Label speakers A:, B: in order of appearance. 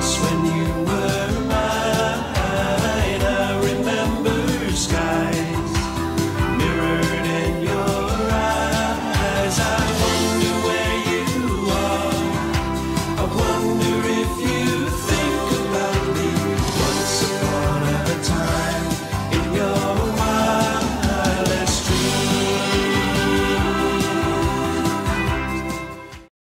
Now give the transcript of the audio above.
A: once when you were